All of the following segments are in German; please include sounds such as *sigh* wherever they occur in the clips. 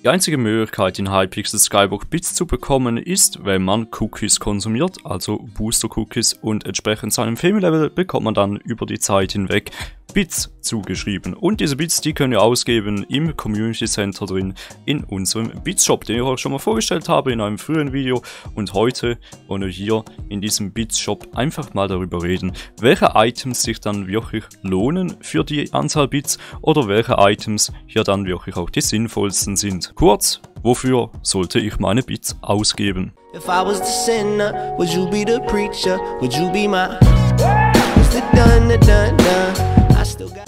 Die einzige Möglichkeit in Hypixel Skyblock Bits zu bekommen ist, wenn man Cookies konsumiert, also Booster Cookies und entsprechend seinem Filmlevel bekommt man dann über die Zeit hinweg Bits zugeschrieben. Und diese Bits, die können wir ausgeben im Community Center drin in unserem Bits Shop, den ich euch schon mal vorgestellt habe in einem früheren Video. Und heute wollen wir hier in diesem Bits Shop einfach mal darüber reden, welche Items sich dann wirklich lohnen für die Anzahl Bits oder welche Items hier dann wirklich auch die sinnvollsten sind. Kurz, wofür sollte ich meine Bits ausgeben? If I was the sinner, would you be the preacher? Would you be my... Dun, dun, dun,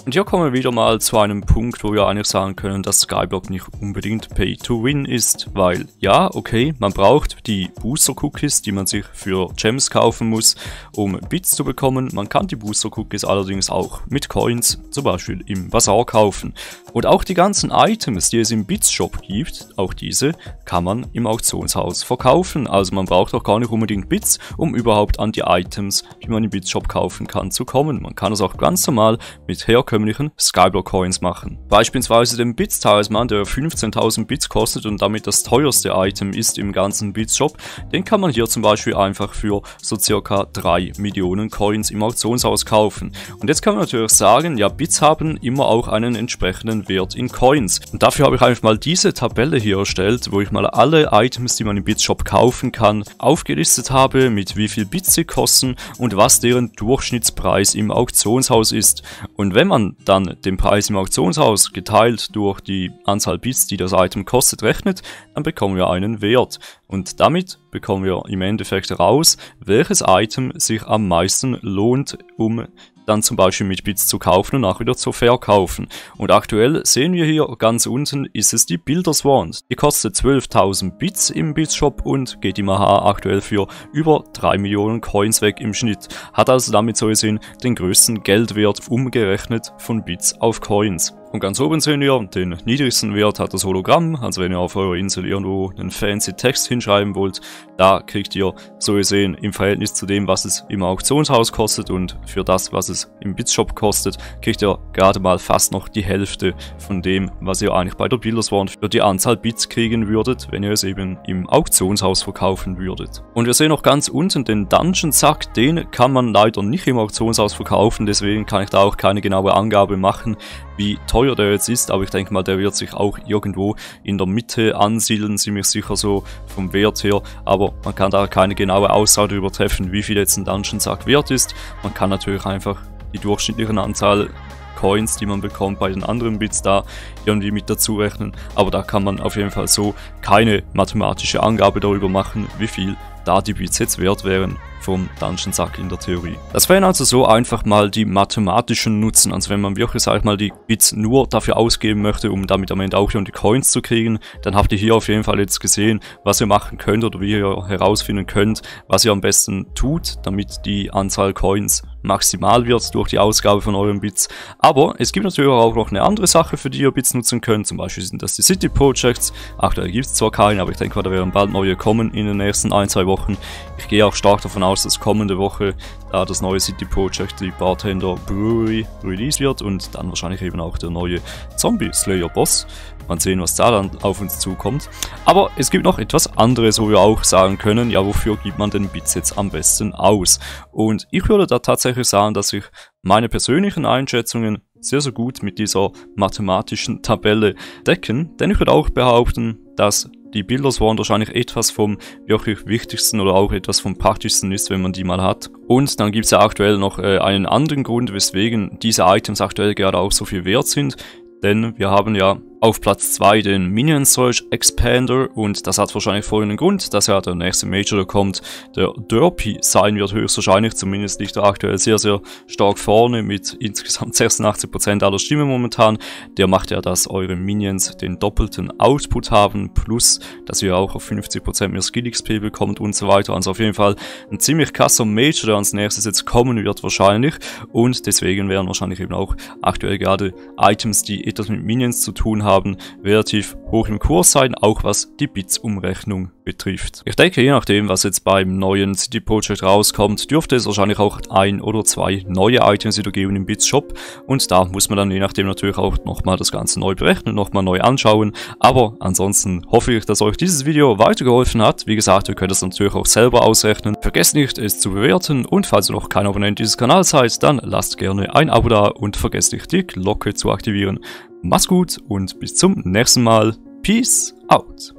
und hier kommen wir wieder mal zu einem Punkt, wo wir eigentlich sagen können, dass Skyblock nicht unbedingt Pay to Win ist, weil ja, okay, man braucht die Booster Cookies, die man sich für Gems kaufen muss, um Bits zu bekommen. Man kann die Booster Cookies allerdings auch mit Coins, zum Beispiel im Bazaar kaufen. Und auch die ganzen Items, die es im Bits Shop gibt, auch diese kann man im Auktionshaus verkaufen. Also man braucht auch gar nicht unbedingt Bits, um überhaupt an die Items, die man im Bits Shop kaufen kann, zu kommen. Man kann es auch ganz normal mit herkömmlichen Skyblock Coins machen. Beispielsweise den Bits Talisman, der 15.000 Bits kostet und damit das teuerste Item ist im ganzen Bits Shop, den kann man hier zum Beispiel einfach für so circa 3 Millionen Coins im Auktionshaus kaufen. Und jetzt kann man natürlich sagen, ja Bits haben immer auch einen entsprechenden Wert in Coins. Und dafür habe ich einfach mal diese Tabelle hier erstellt, wo ich mal alle Items, die man im Bits Shop kaufen kann, aufgelistet habe, mit wie viel Bits sie kosten und was deren Durchschnittspreis im Auktionshaus ist. Und wenn man dann den Preis im Auktionshaus geteilt durch die Anzahl Bits, die das Item kostet, rechnet, dann bekommen wir einen Wert. Und damit bekommen wir im Endeffekt heraus, welches Item sich am meisten lohnt, um dann zum Beispiel mit Bits zu kaufen und auch wieder zu verkaufen. Und aktuell sehen wir hier ganz unten ist es die Builders Wand. Die kostet 12.000 Bits im Bitshop und geht im AH aktuell für über 3 Millionen Coins weg im Schnitt. Hat also damit so gesehen den größten Geldwert umgerechnet von Bits auf Coins. Und ganz oben sehen wir, den niedrigsten Wert hat das Hologramm, also wenn ihr auf eurer Insel irgendwo einen fancy Text hinschreiben wollt, da kriegt ihr so gesehen im Verhältnis zu dem, was es im Auktionshaus kostet und für das, was es im Bitshop kostet, kriegt ihr gerade mal fast noch die Hälfte von dem, was ihr eigentlich bei der Bilderswand für die Anzahl Bits kriegen würdet, wenn ihr es eben im Auktionshaus verkaufen würdet. Und wir sehen auch ganz unten den Dungeon Sack, den kann man leider nicht im Auktionshaus verkaufen, deswegen kann ich da auch keine genaue Angabe machen, wie teuer der jetzt ist, aber ich denke mal, der wird sich auch irgendwo in der Mitte ansiedeln, ziemlich sicher so vom Wert her, aber man kann da keine genaue Aussage darüber treffen, wie viel jetzt ein Dungeon Sack wert ist. Man kann natürlich einfach die durchschnittliche Anzahl Coins, die man bekommt bei den anderen Bits da irgendwie mit dazu rechnen, aber da kann man auf jeden Fall so keine mathematische Angabe darüber machen, wie viel da die Bits jetzt wert wären vom Dungeon Sack in der Theorie. Das wären also so einfach mal die mathematischen Nutzen, also wenn man wirklich, sag ich mal, die Bits nur dafür ausgeben möchte, um damit am Ende auch die Coins zu kriegen, dann habt ihr hier auf jeden Fall jetzt gesehen, was ihr machen könnt oder wie ihr herausfinden könnt, was ihr am besten tut, damit die Anzahl Coins maximal wird durch die Ausgabe von euren Bits. Aber es gibt natürlich auch noch eine andere Sache, für die ihr Bits nutzen könnt. Zum Beispiel sind das die City Projects. Aktuell gibt es zwar keine, aber ich denke mal, da werden bald neue kommen in den nächsten ein, zwei Wochen. Ich gehe auch stark davon aus, dass kommende Woche da das neue City Project, die Bartender Brewery, release wird und dann wahrscheinlich eben auch der neue Zombie Slayer Boss. Mal sehen, was da dann auf uns zukommt. Aber es gibt noch etwas anderes, wo wir auch sagen können, ja, wofür gibt man den Bits jetzt am besten aus? Und ich würde da tatsächlich sagen, dass ich meine persönlichen Einschätzungen sehr, sehr gut mit dieser mathematischen Tabelle decken, denn ich würde auch behaupten, dass die Builders waren wahrscheinlich etwas vom wirklich wichtigsten oder auch etwas vom praktischsten ist, wenn man die mal hat. Und dann gibt es ja aktuell noch äh, einen anderen Grund, weswegen diese Items aktuell gerade auch so viel wert sind. Denn wir haben ja auf Platz 2 den Minion Search Expander und das hat wahrscheinlich folgenden Grund, dass ja der nächste Major, der kommt, der Derpy sein wird höchstwahrscheinlich, zumindest liegt er aktuell sehr, sehr stark vorne mit insgesamt *laughs* 86% aller Stimmen momentan. Der macht ja, dass eure Minions den doppelten Output haben, plus, dass ihr auch auf 50% mehr Skill XP bekommt und so weiter. Also auf jeden Fall ein ziemlich krasser Major, der als nächstes jetzt kommen wird wahrscheinlich und deswegen wären wahrscheinlich eben auch aktuell gerade Items, die etwas mit Minions zu tun haben, haben, relativ hoch im Kurs sein, auch was die Bits-Umrechnung betrifft. Ich denke, je nachdem, was jetzt beim neuen CD Projekt rauskommt, dürfte es wahrscheinlich auch ein oder zwei neue Items wieder geben im Bits Shop und da muss man dann je nachdem natürlich auch nochmal das Ganze neu berechnen, nochmal neu anschauen, aber ansonsten hoffe ich, dass euch dieses Video weitergeholfen hat. Wie gesagt, ihr könnt es natürlich auch selber ausrechnen. Vergesst nicht, es zu bewerten und falls ihr noch kein Abonnent dieses Kanals seid, dann lasst gerne ein Abo da und vergesst nicht die Glocke zu aktivieren. Macht's gut und bis zum nächsten Mal. Peace out.